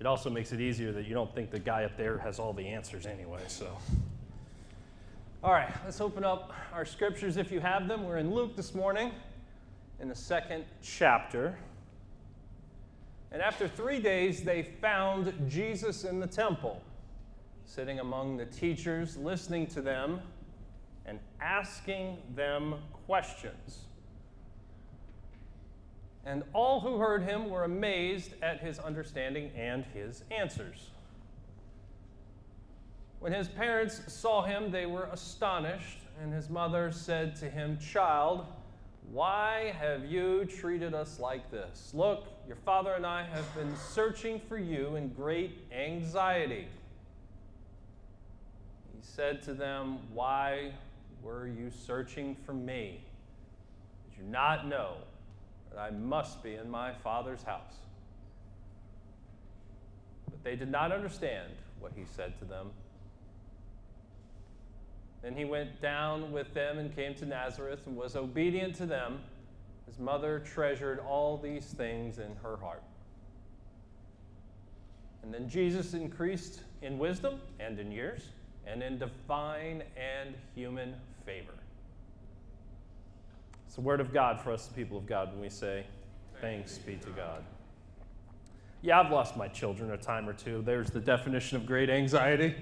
it also makes it easier that you don't think the guy up there has all the answers anyway. So, all right, let's open up our scriptures if you have them. We're in Luke this morning in the second chapter. And after three days, they found Jesus in the temple, sitting among the teachers, listening to them and asking them questions. And all who heard him were amazed at his understanding and his answers. When his parents saw him, they were astonished, and his mother said to him, Child, why have you treated us like this? Look, your father and I have been searching for you in great anxiety. He said to them, Why were you searching for me? Did you not know that I must be in my Father's house? But they did not understand what he said to them. Then he went down with them and came to Nazareth and was obedient to them. His mother treasured all these things in her heart. And then Jesus increased in wisdom and in years and in divine and human favor. It's the word of God for us, the people of God, when we say, Thanks be to God. Yeah, I've lost my children a time or two. There's the definition of great anxiety.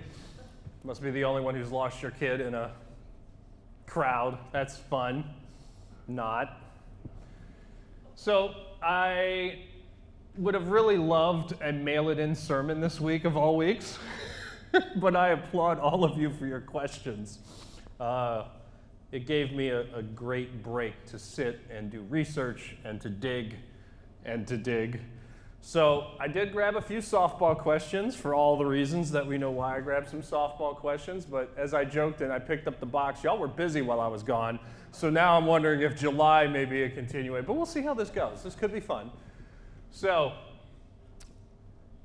Must be the only one who's lost your kid in a crowd. That's fun. Not. So I would have really loved a mail it in sermon this week of all weeks, but I applaud all of you for your questions. Uh, it gave me a, a great break to sit and do research and to dig and to dig. So I did grab a few softball questions for all the reasons that we know why I grabbed some softball questions. But as I joked and I picked up the box, y'all were busy while I was gone. So now I'm wondering if July may be a continuation. But we'll see how this goes. This could be fun. So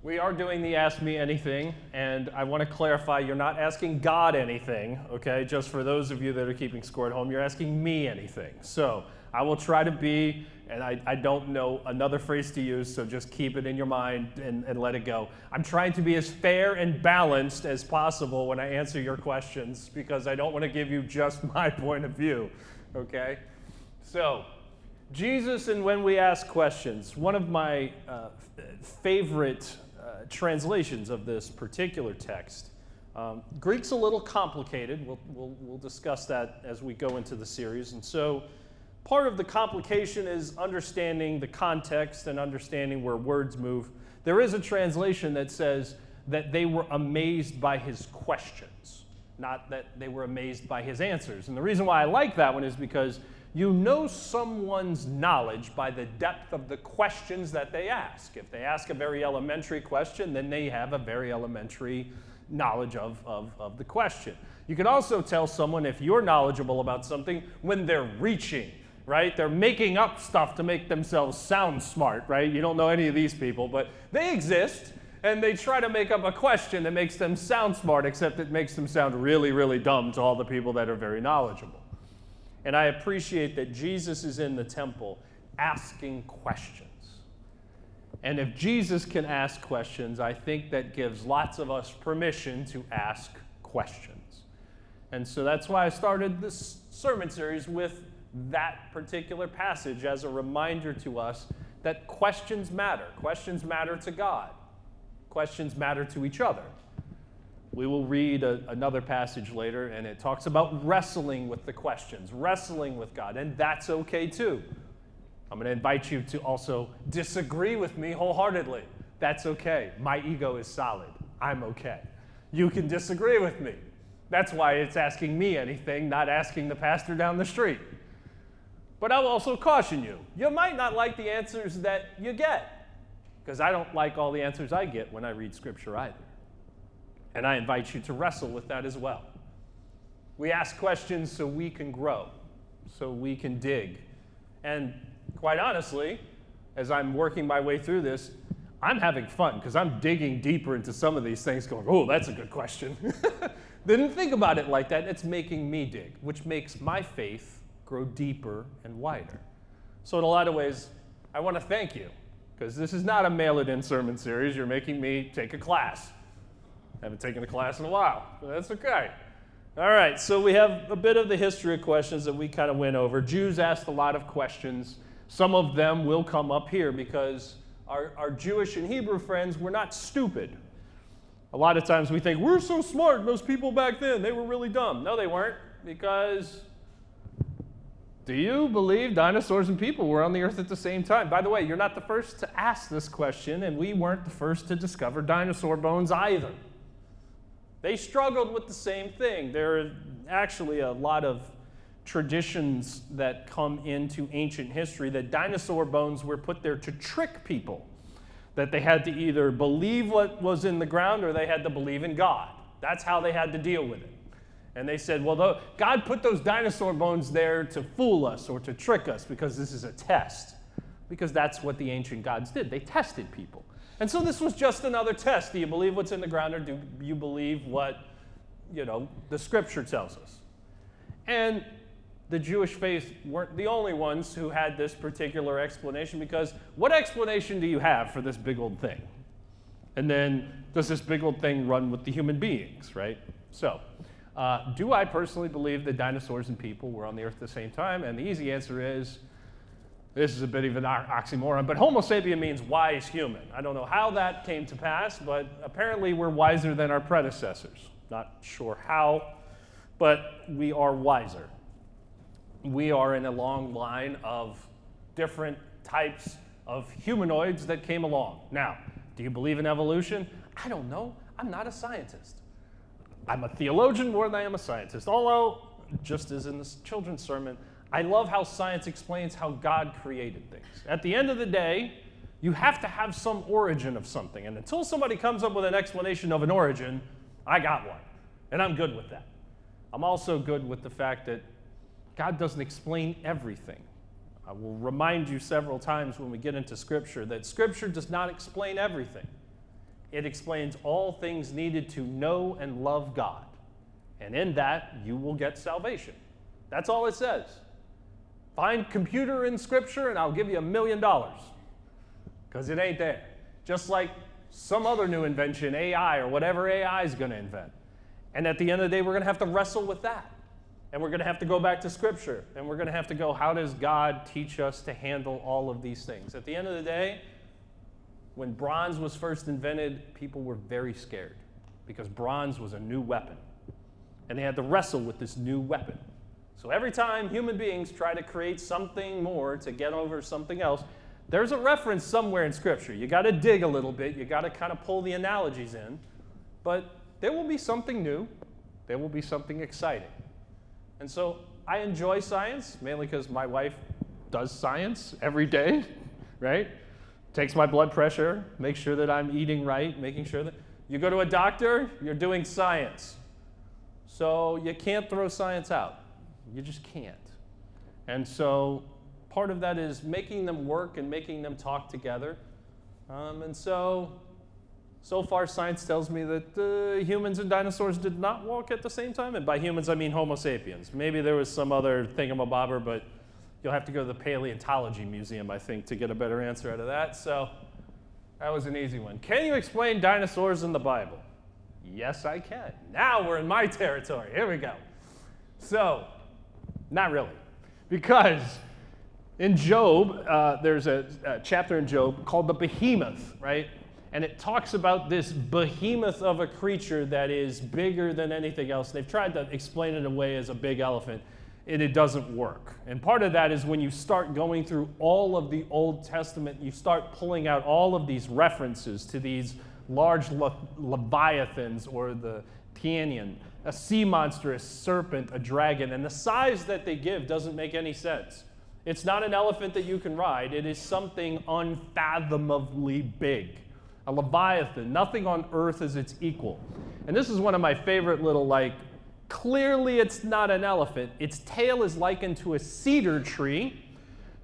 we are doing the Ask Me Anything, and I want to clarify you're not asking God anything, okay? Just for those of you that are keeping score at home, you're asking me anything. So I will try to be, and I, I don't know another phrase to use, so just keep it in your mind and, and let it go. I'm trying to be as fair and balanced as possible when I answer your questions because I don't want to give you just my point of view, okay? So, Jesus and when we ask questions, one of my uh, favorite translations of this particular text. Um, Greek's a little complicated. We'll, we'll, we'll discuss that as we go into the series. And so, part of the complication is understanding the context and understanding where words move. There is a translation that says that they were amazed by his questions, not that they were amazed by his answers. And the reason why I like that one is because you know someone's knowledge by the depth of the questions that they ask. If they ask a very elementary question, then they have a very elementary knowledge of, of, of the question. You can also tell someone if you're knowledgeable about something when they're reaching, right? They're making up stuff to make themselves sound smart, right? You don't know any of these people, but they exist and they try to make up a question that makes them sound smart, except it makes them sound really, really dumb to all the people that are very knowledgeable. And I appreciate that Jesus is in the temple asking questions. And if Jesus can ask questions, I think that gives lots of us permission to ask questions. And so that's why I started this sermon series with that particular passage as a reminder to us that questions matter. Questions matter to God, questions matter to each other. We will read a, another passage later, and it talks about wrestling with the questions, wrestling with God, and that's okay too. I'm going to invite you to also disagree with me wholeheartedly. That's okay. My ego is solid. I'm okay. You can disagree with me. That's why it's asking me anything, not asking the pastor down the street. But I'll also caution you you might not like the answers that you get, because I don't like all the answers I get when I read Scripture either. And I invite you to wrestle with that as well. We ask questions so we can grow, so we can dig. And quite honestly, as I'm working my way through this, I'm having fun because I'm digging deeper into some of these things, going, oh, that's a good question. Didn't think about it like that. It's making me dig, which makes my faith grow deeper and wider. So, in a lot of ways, I want to thank you because this is not a mail it in sermon series. You're making me take a class. I haven't taken a class in a while, but that's okay. All right, so we have a bit of the history of questions that we kind of went over. Jews asked a lot of questions. Some of them will come up here because our, our Jewish and Hebrew friends were not stupid. A lot of times we think, we're so smart, those people back then, they were really dumb. No, they weren't, because do you believe dinosaurs and people were on the earth at the same time? By the way, you're not the first to ask this question, and we weren't the first to discover dinosaur bones either. They struggled with the same thing. There are actually a lot of traditions that come into ancient history that dinosaur bones were put there to trick people, that they had to either believe what was in the ground or they had to believe in God. That's how they had to deal with it. And they said, well, God put those dinosaur bones there to fool us or to trick us because this is a test. Because that's what the ancient gods did. They tested people. And so this was just another test. Do you believe what's in the ground or do you believe what, you know, the scripture tells us? And the Jewish faith weren't the only ones who had this particular explanation because what explanation do you have for this big old thing? And then does this big old thing run with the human beings, right? So, uh, do I personally believe that dinosaurs and people were on the earth at the same time? And the easy answer is this is a bit of an oxymoron, but Homo sapien means wise human. I don't know how that came to pass, but apparently we're wiser than our predecessors. Not sure how, but we are wiser. We are in a long line of different types of humanoids that came along. Now, do you believe in evolution? I don't know. I'm not a scientist. I'm a theologian more than I am a scientist. Although, just as in this children's sermon, I love how science explains how God created things. At the end of the day, you have to have some origin of something. And until somebody comes up with an explanation of an origin, I got one. And I'm good with that. I'm also good with the fact that God doesn't explain everything. I will remind you several times when we get into Scripture that Scripture does not explain everything it explains all things needed to know and love God. And in that, you will get salvation. That's all it says. Find computer in Scripture, and I'll give you a million dollars. Because it ain't there. Just like some other new invention, AI, or whatever AI is going to invent. And at the end of the day, we're going to have to wrestle with that. And we're going to have to go back to Scripture. And we're going to have to go, how does God teach us to handle all of these things? At the end of the day, when bronze was first invented, people were very scared because bronze was a new weapon. And they had to wrestle with this new weapon. So every time human beings try to create something more to get over something else, there's a reference somewhere in Scripture. You got to dig a little bit, you got to kind of pull the analogies in. But there will be something new, there will be something exciting. And so I enjoy science, mainly because my wife does science every day, right? takes my blood pressure, makes sure that I'm eating right, making sure that you go to a doctor, you're doing science. So you can't throw science out. You just can't. And so part of that is making them work and making them talk together. Um, and so, so far, science tells me that uh, humans and dinosaurs did not walk at the same time. And by humans, I mean Homo sapiens. Maybe there was some other thingamabobber, but You'll have to go to the Paleontology Museum, I think, to get a better answer out of that. So that was an easy one. Can you explain dinosaurs in the Bible? Yes, I can. Now we're in my territory. Here we go. So, not really. Because in Job, uh, there's a, a chapter in Job called the Behemoth, right? and it talks about this behemoth of a creature that is bigger than anything else. They've tried to explain it away as a big elephant and it doesn't work. And part of that is when you start going through all of the Old Testament, you start pulling out all of these references to these large le- leviathans or the Tianian, a sea monster, a serpent, a dragon, and the size that they give doesn't make any sense. It's not an elephant that you can ride, it is something unfathomably big. A leviathan, nothing on earth is its equal. And this is one of my favorite little like Clearly, it's not an elephant. Its tail is likened to a cedar tree.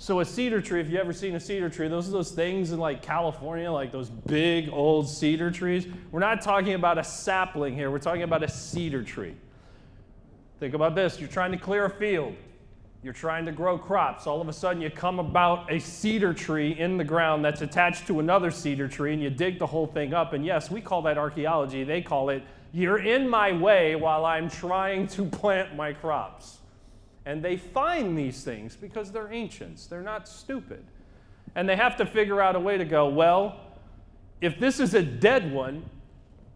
So, a cedar tree, if you've ever seen a cedar tree, those are those things in like California, like those big old cedar trees. We're not talking about a sapling here, we're talking about a cedar tree. Think about this you're trying to clear a field. You're trying to grow crops. All of a sudden, you come about a cedar tree in the ground that's attached to another cedar tree, and you dig the whole thing up. And yes, we call that archaeology. They call it, you're in my way while I'm trying to plant my crops. And they find these things because they're ancients, they're not stupid. And they have to figure out a way to go, well, if this is a dead one,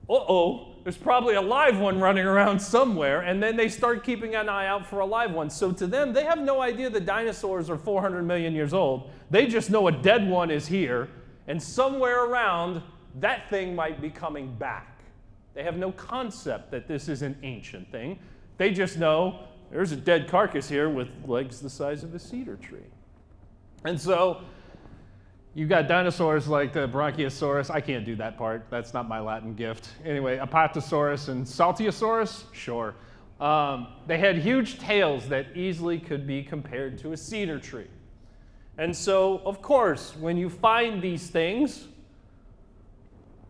uh oh, there's probably a live one running around somewhere, and then they start keeping an eye out for a live one. So to them, they have no idea the dinosaurs are 400 million years old. They just know a dead one is here, and somewhere around, that thing might be coming back. They have no concept that this is an ancient thing. They just know there's a dead carcass here with legs the size of a cedar tree. And so You've got dinosaurs like the Brachiosaurus. I can't do that part. That's not my Latin gift. Anyway, Apatosaurus and Saltiosaurus? Sure. Um, they had huge tails that easily could be compared to a cedar tree. And so, of course, when you find these things,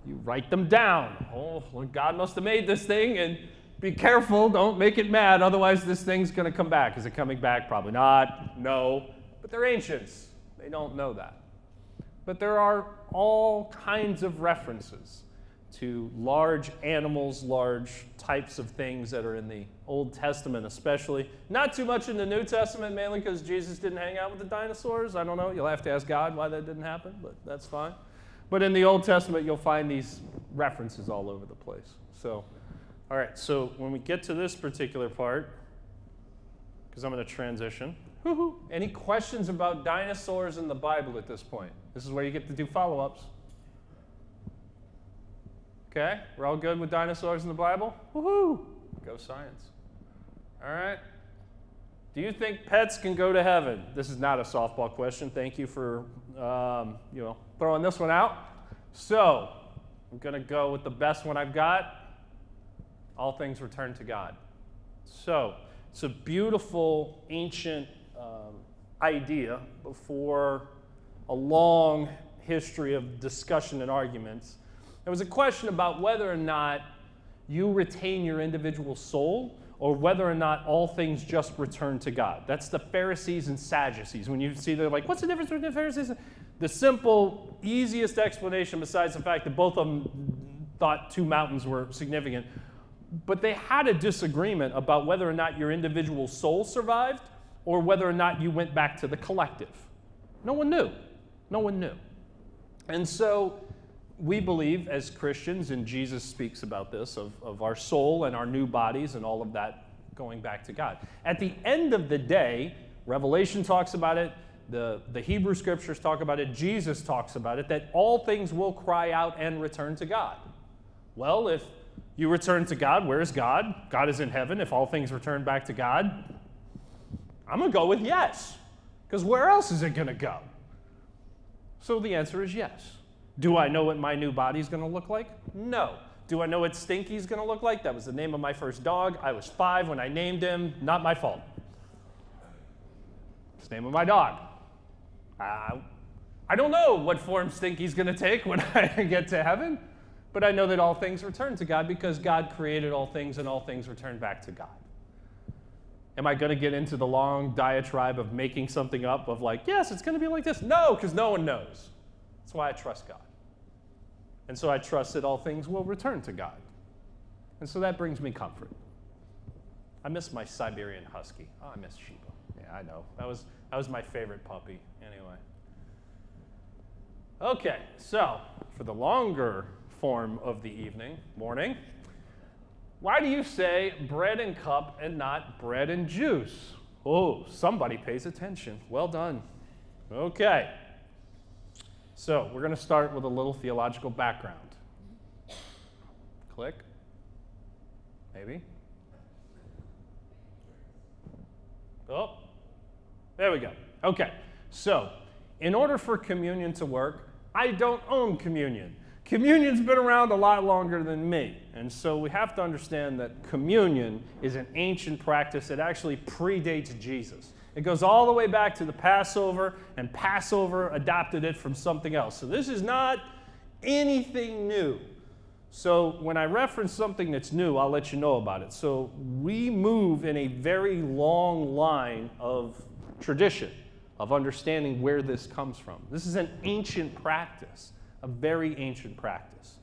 you write them down. Oh, God must have made this thing, and be careful, don't make it mad, otherwise, this thing's going to come back. Is it coming back? Probably not. No. But they're ancients, they don't know that. But there are all kinds of references to large animals, large types of things that are in the Old Testament, especially. Not too much in the New Testament, mainly because Jesus didn't hang out with the dinosaurs. I don't know. You'll have to ask God why that didn't happen, but that's fine. But in the Old Testament, you'll find these references all over the place. So, all right, so when we get to this particular part, because I'm going to transition. Any questions about dinosaurs in the Bible at this point? This is where you get to do follow ups. Okay, we're all good with dinosaurs in the Bible? Woohoo! Go science. All right. Do you think pets can go to heaven? This is not a softball question. Thank you for um, you know throwing this one out. So I'm going to go with the best one I've got. All things return to God. So it's a beautiful ancient um, idea before a long history of discussion and arguments. There was a question about whether or not you retain your individual soul or whether or not all things just return to God. That's the Pharisees and Sadducees. When you see they're like, what's the difference between the Pharisees? The simple, easiest explanation, besides the fact that both of them thought two mountains were significant, but they had a disagreement about whether or not your individual soul survived or whether or not you went back to the collective. No one knew. No one knew. And so we believe as Christians, and Jesus speaks about this, of, of our soul and our new bodies and all of that going back to God. At the end of the day, Revelation talks about it, the, the Hebrew scriptures talk about it, Jesus talks about it, that all things will cry out and return to God. Well, if you return to God, where is God? God is in heaven. If all things return back to God, I'm going to go with yes. Because where else is it going to go? So the answer is yes. Do I know what my new body is going to look like? No. Do I know what Stinky is going to look like? That was the name of my first dog. I was five when I named him. Not my fault. It's the name of my dog. Uh, I don't know what form Stinky's going to take when I get to heaven, but I know that all things return to God because God created all things and all things return back to God. Am I going to get into the long diatribe of making something up of like, yes, it's going to be like this? No, because no one knows. That's why I trust God. And so I trust that all things will return to God. And so that brings me comfort. I miss my Siberian Husky. Oh, I miss Sheba. Yeah, I know. That was, that was my favorite puppy, anyway. Okay, so for the longer form of the evening, morning, why do you say bread and cup and not bread and juice? Oh, somebody pays attention. Well done. Okay. So, we're going to start with a little theological background. Click. Maybe. Oh, there we go. Okay. So, in order for communion to work, I don't own communion. Communion's been around a lot longer than me. And so we have to understand that communion is an ancient practice that actually predates Jesus. It goes all the way back to the Passover, and Passover adopted it from something else. So this is not anything new. So when I reference something that's new, I'll let you know about it. So we move in a very long line of tradition of understanding where this comes from. This is an ancient practice, a very ancient practice.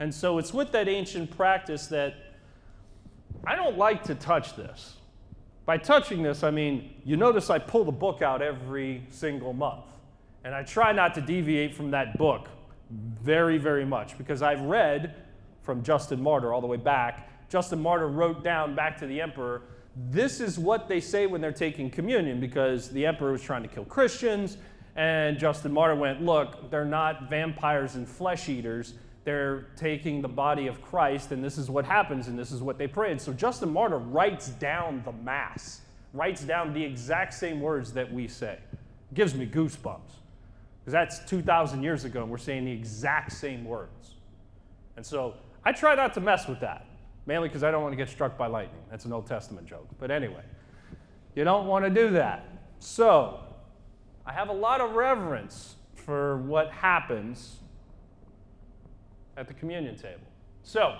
And so it's with that ancient practice that I don't like to touch this. By touching this, I mean, you notice I pull the book out every single month. And I try not to deviate from that book very, very much because I've read from Justin Martyr all the way back. Justin Martyr wrote down back to the emperor, this is what they say when they're taking communion because the emperor was trying to kill Christians. And Justin Martyr went, look, they're not vampires and flesh eaters. They're taking the body of Christ, and this is what happens, and this is what they prayed. So Justin Martyr writes down the Mass, writes down the exact same words that we say. It gives me goosebumps because that's 2,000 years ago, and we're saying the exact same words. And so I try not to mess with that, mainly because I don't want to get struck by lightning. That's an Old Testament joke. But anyway, you don't want to do that. So, I have a lot of reverence for what happens at the communion table. So,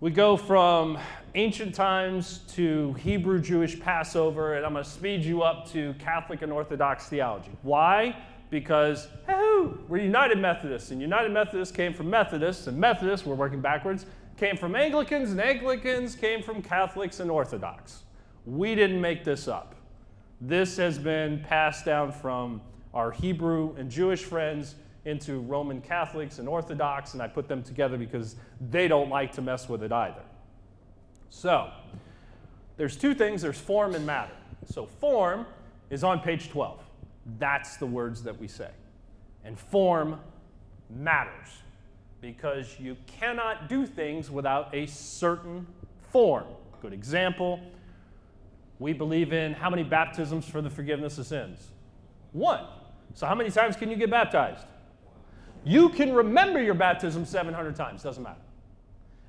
we go from ancient times to Hebrew Jewish Passover, and I'm going to speed you up to Catholic and Orthodox theology. Why? because we're United Methodists, and United Methodists came from Methodists, and Methodists, we're working backwards, came from Anglicans, and Anglicans came from Catholics and Orthodox. We didn't make this up. This has been passed down from our Hebrew and Jewish friends into Roman Catholics and Orthodox, and I put them together because they don't like to mess with it either. So, there's two things there's form and matter. So, form is on page 12. That's the words that we say. And form matters because you cannot do things without a certain form. Good example we believe in how many baptisms for the forgiveness of sins? One. So, how many times can you get baptized? You can remember your baptism 700 times, doesn't matter.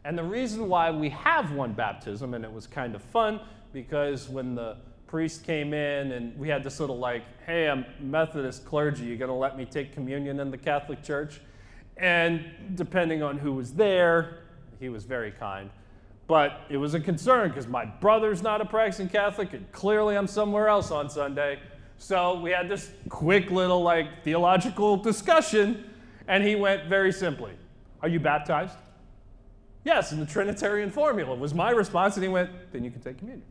And the reason why we have one baptism, and it was kind of fun, because when the priest came in and we had this little like, hey, I'm Methodist clergy, you gonna let me take communion in the Catholic Church? And depending on who was there, he was very kind. But it was a concern because my brother's not a practicing Catholic, and clearly I'm somewhere else on Sunday. So we had this quick little like theological discussion, and he went very simply, Are you baptized? Yes, in the Trinitarian formula was my response, and he went, Then you can take communion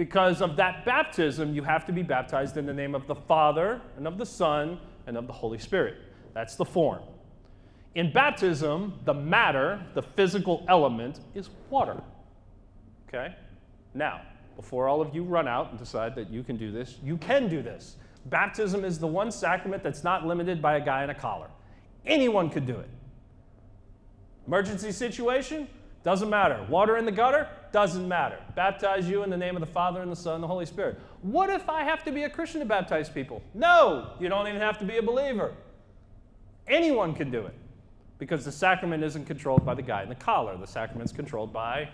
because of that baptism, you have to be baptized in the name of the Father and of the Son and of the Holy Spirit. That's the form. In baptism, the matter, the physical element, is water. Okay? Now, before all of you run out and decide that you can do this, you can do this. Baptism is the one sacrament that's not limited by a guy in a collar. Anyone could do it. Emergency situation? Doesn't matter. Water in the gutter? Doesn't matter. Baptize you in the name of the Father and the Son and the Holy Spirit. What if I have to be a Christian to baptize people? No, you don't even have to be a believer. Anyone can do it because the sacrament isn't controlled by the guy in the collar. The sacrament's controlled by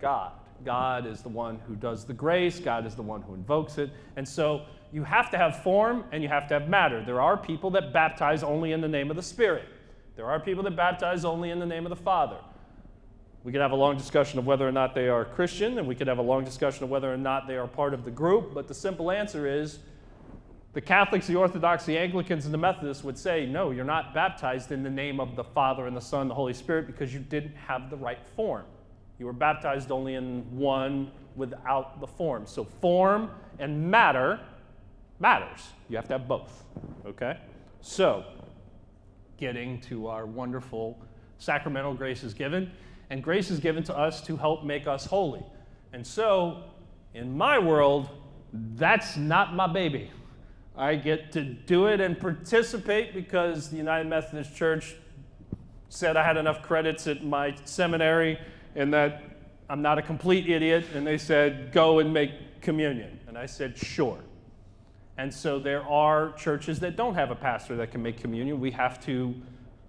God. God is the one who does the grace, God is the one who invokes it. And so you have to have form and you have to have matter. There are people that baptize only in the name of the Spirit, there are people that baptize only in the name of the Father. We could have a long discussion of whether or not they are Christian, and we could have a long discussion of whether or not they are part of the group, but the simple answer is the Catholics, the Orthodox, the Anglicans, and the Methodists would say, no, you're not baptized in the name of the Father and the Son and the Holy Spirit because you didn't have the right form. You were baptized only in one without the form. So form and matter matters. You have to have both. Okay? So, getting to our wonderful sacramental grace is given and grace is given to us to help make us holy. And so, in my world, that's not my baby. I get to do it and participate because the United Methodist Church said I had enough credits at my seminary and that I'm not a complete idiot. And they said, go and make communion. And I said, sure. And so there are churches that don't have a pastor that can make communion. We have to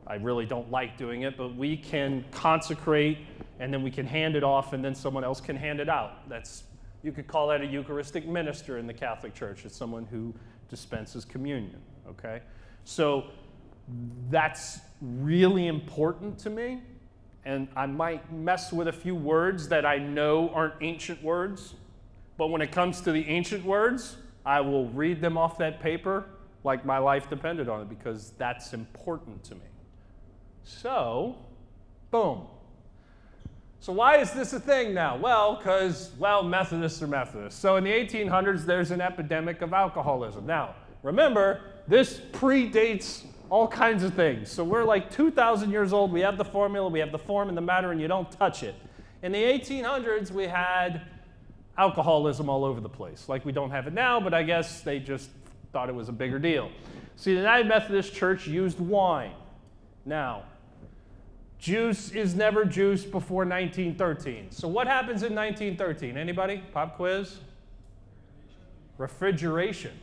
I really don't like doing it, but we can consecrate and then we can hand it off and then someone else can hand it out. That's you could call that a Eucharistic minister in the Catholic Church. It's someone who dispenses communion, okay? So that's really important to me. And I might mess with a few words that I know aren't ancient words. But when it comes to the ancient words, I will read them off that paper like my life depended on it because that's important to me. So, boom. So, why is this a thing now? Well, because, well, Methodists are Methodists. So, in the 1800s, there's an epidemic of alcoholism. Now, remember, this predates all kinds of things. So, we're like 2,000 years old. We have the formula, we have the form and the matter, and you don't touch it. In the 1800s, we had alcoholism all over the place. Like we don't have it now, but I guess they just thought it was a bigger deal. See, the United Methodist Church used wine. Now, juice is never juice before 1913. So what happens in 1913? Anybody? Pop quiz? Refrigeration.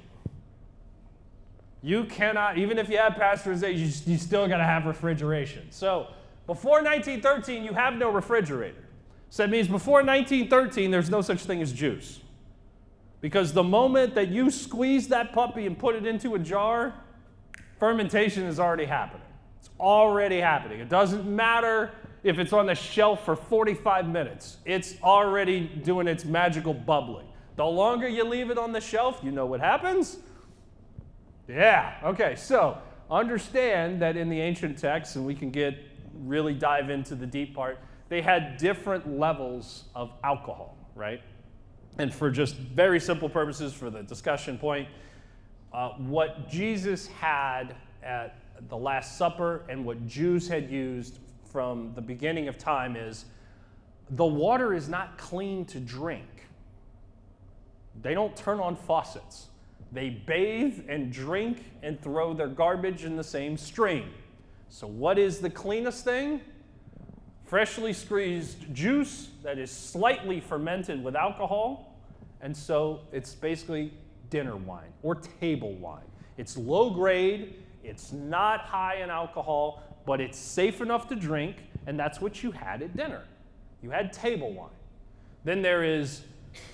You cannot, even if you have pasteurization, you, you still got to have refrigeration. So before 1913, you have no refrigerator. So that means before 1913, there's no such thing as juice. Because the moment that you squeeze that puppy and put it into a jar, fermentation is already happening. It's already happening. It doesn't matter if it's on the shelf for 45 minutes, it's already doing its magical bubbling. The longer you leave it on the shelf, you know what happens? Yeah, okay, so understand that in the ancient texts, and we can get really dive into the deep part, they had different levels of alcohol, right? And for just very simple purposes, for the discussion point, uh, what Jesus had at the Last Supper and what Jews had used from the beginning of time is the water is not clean to drink. They don't turn on faucets. They bathe and drink and throw their garbage in the same stream. So, what is the cleanest thing? freshly squeezed juice that is slightly fermented with alcohol. And so it's basically dinner wine or table wine. It's low grade, it's not high in alcohol, but it's safe enough to drink, and that's what you had at dinner. You had table wine. Then there is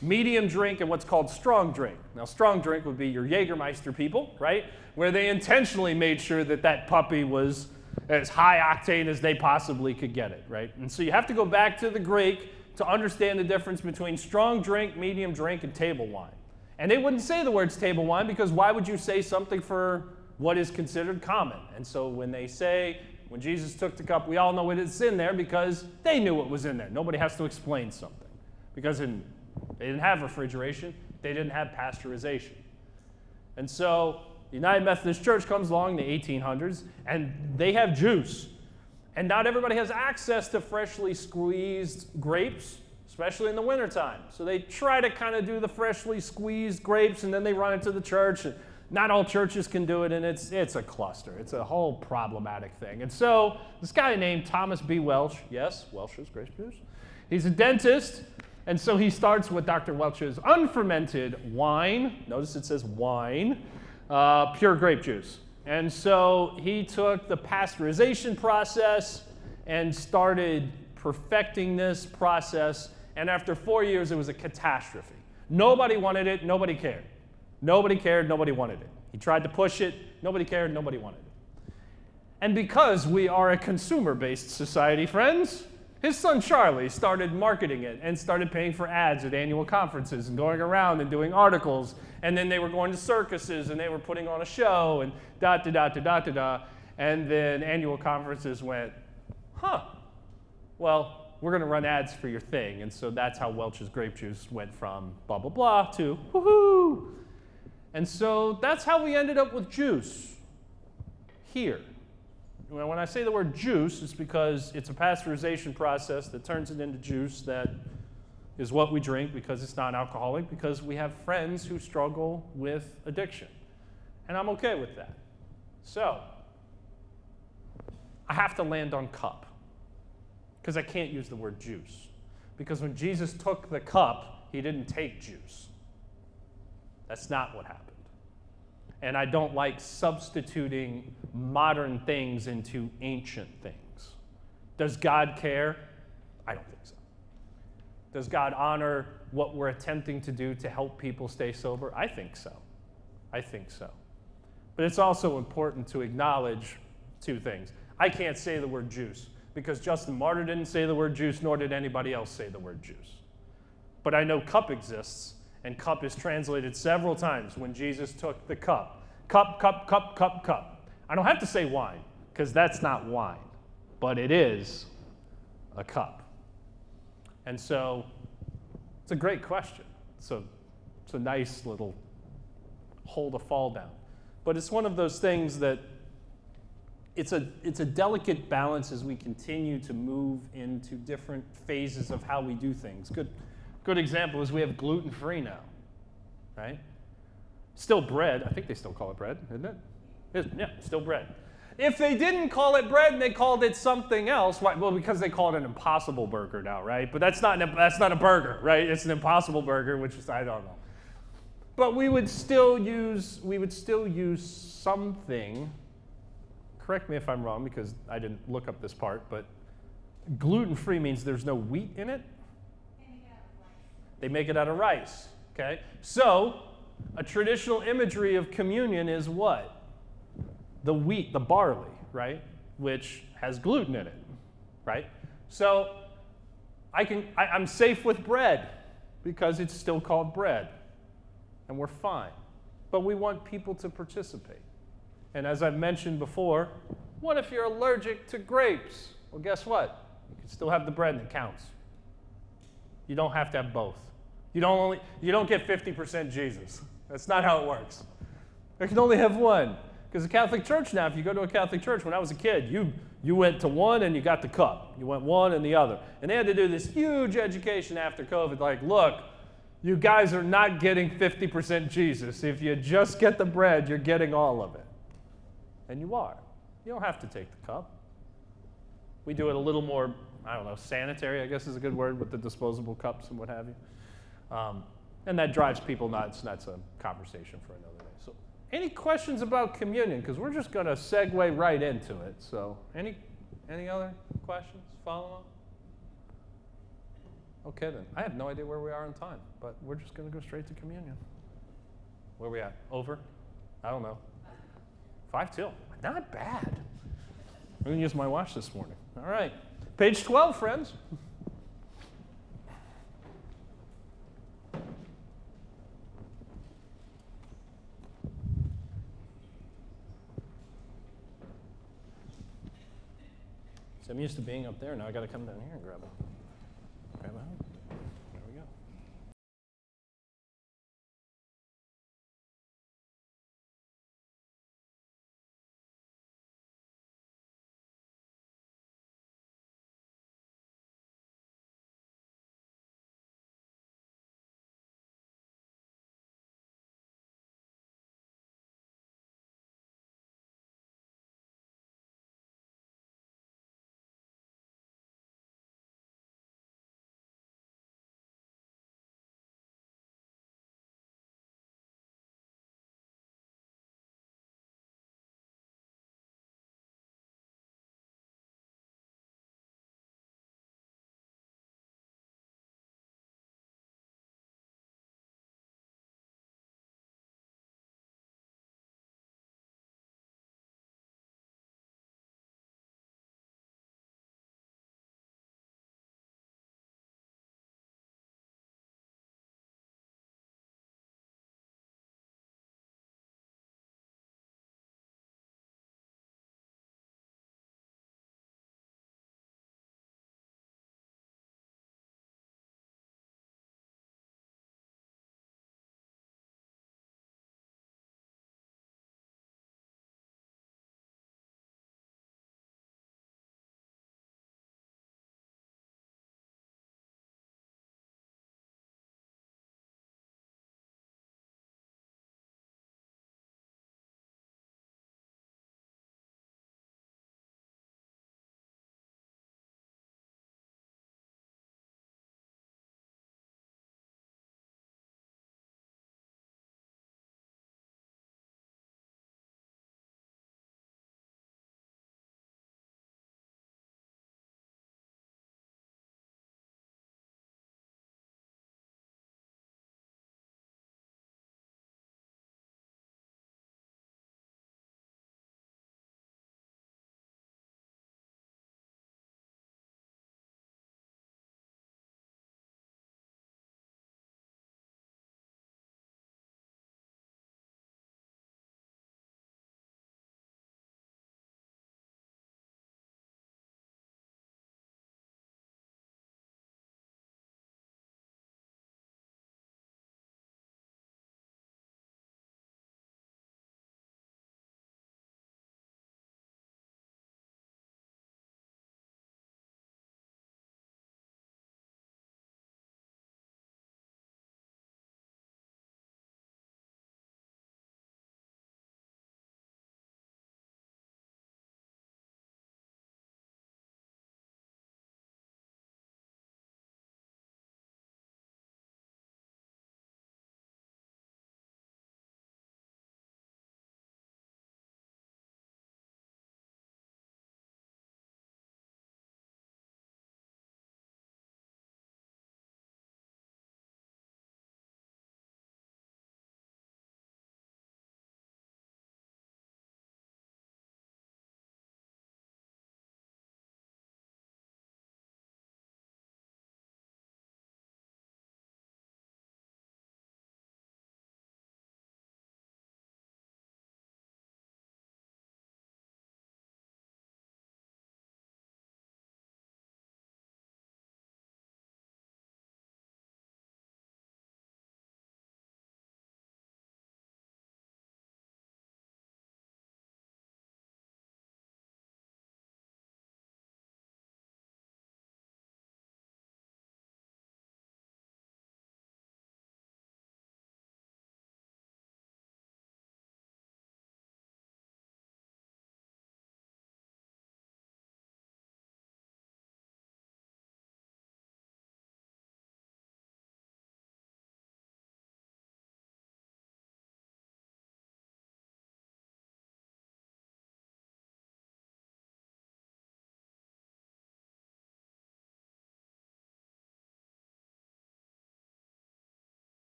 medium drink and what's called strong drink. Now, strong drink would be your Jägermeister people, right? Where they intentionally made sure that that puppy was as high octane as they possibly could get it, right? And so you have to go back to the Greek to understand the difference between strong drink, medium drink, and table wine. And they wouldn't say the words table wine because why would you say something for what is considered common? And so when they say, when Jesus took the cup, we all know what it's in there because they knew what was in there. Nobody has to explain something because in, they didn't have refrigeration, they didn't have pasteurization. And so the United Methodist Church comes along in the 1800s, and they have juice. And not everybody has access to freshly squeezed grapes, especially in the wintertime. So they try to kind of do the freshly squeezed grapes, and then they run into the church. And not all churches can do it, and it's, it's a cluster. It's a whole problematic thing. And so this guy named Thomas B. Welch, yes, Welch's grape juice, he's a dentist. And so he starts with Dr. Welch's unfermented wine. Notice it says wine uh, pure grape juice. And so he took the pasteurization process and started perfecting this process. And after four years, it was a catastrophe. Nobody wanted it, nobody cared. Nobody cared, nobody wanted it. He tried to push it, nobody cared, nobody wanted it. And because we are a consumer based society, friends, his son Charlie started marketing it and started paying for ads at annual conferences and going around and doing articles. And then they were going to circuses and they were putting on a show and da da da da da da da. And then annual conferences went, huh, well, we're going to run ads for your thing. And so that's how Welch's grape juice went from blah, blah, blah to woohoo. And so that's how we ended up with juice here. When I say the word juice, it's because it's a pasteurization process that turns it into juice that is what we drink because it's non alcoholic, because we have friends who struggle with addiction. And I'm okay with that. So, I have to land on cup because I can't use the word juice. Because when Jesus took the cup, he didn't take juice. That's not what happened and I don't like substituting modern things into ancient things. Does God care? I don't think so. Does God honor what we're attempting to do to help people stay sober? I think so. I think so. But it's also important to acknowledge two things. I can't say the word juice because Justin Martyr didn't say the word juice, nor did anybody else say the word juice. But I know cup exists, and cup is translated several times when Jesus took the cup. Cup, cup, cup, cup, cup. I don't have to say wine because that's not wine, but it is a cup. And so it's a great question. So it's a nice little hold a fall down. But it's one of those things that it's a, it's a delicate balance as we continue to move into different phases of how we do things. Good, good example is we have gluten free now, right? Still bread. I think they still call it bread, isn't it? Yeah, still bread. If they didn't call it bread and they called it something else, why? Well, because they call it an impossible burger now, right? But that's not, an, that's not a burger, right? It's an impossible burger, which is, I don't know. But we would still use, we would still use something correct me if I'm wrong because I didn't look up this part, but gluten free means there's no wheat in it. They make it out of rice. Okay? So, a traditional imagery of communion is what? The wheat, the barley, right? Which has gluten in it, right? So, I can, I, I'm safe with bread because it's still called bread, and we're fine. But we want people to participate. And as I've mentioned before, what if you're allergic to grapes? Well, guess what? You can still have the bread that counts. You don't have to have both. You don't, only, you don't get 50% Jesus. That's not how it works. You can only have one. Because the Catholic Church now, if you go to a Catholic church, when I was a kid, you, you went to one and you got the cup. You went one and the other. And they had to do this huge education after COVID like, look, you guys are not getting 50% Jesus. If you just get the bread, you're getting all of it and you are. You don't have to take the cup. We do it a little more, I don't know, sanitary, I guess is a good word, with the disposable cups and what have you. Um, and that drives people nuts, and that's a conversation for another day. So, any questions about communion? Because we're just going to segue right into it. So, any, any other questions? Follow up? Okay, then. I have no idea where we are in time, but we're just going to go straight to communion. Where we at? Over? I don't know. Five till. Not bad. I'm going to use my watch this morning. All right. Page 12, friends. I'm used to being up there. Now I got to come down here and grab it.